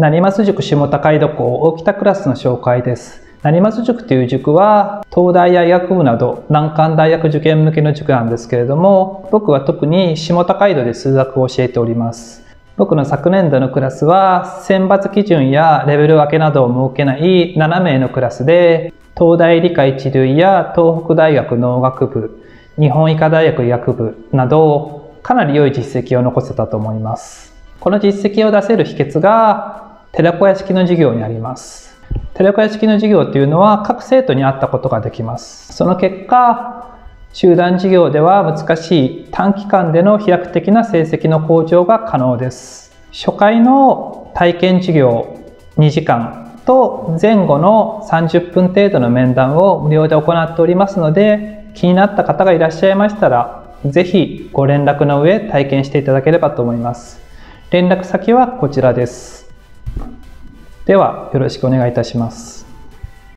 成増塾下高井戸校大北クラスの紹介です。成増塾という塾は東大や医学部など難関大学受験向けの塾なんですけれども僕は特に下高井戸で数学を教えております。僕の昨年度のクラスは選抜基準やレベル分けなどを設けない7名のクラスで東大理科一類や東北大学農学部日本医科大学医学部などかなり良い実績を残せたと思います。この実績を出せる秘訣が寺子屋式の授業にあります。寺子屋式の授業というのは各生徒に合ったことができます。その結果、集団授業では難しい短期間での飛躍的な成績の向上が可能です。初回の体験授業2時間と前後の30分程度の面談を無料で行っておりますので気になった方がいらっしゃいましたらぜひご連絡の上体験していただければと思います。連絡先はこちらです。ではよろしくお願いいたします。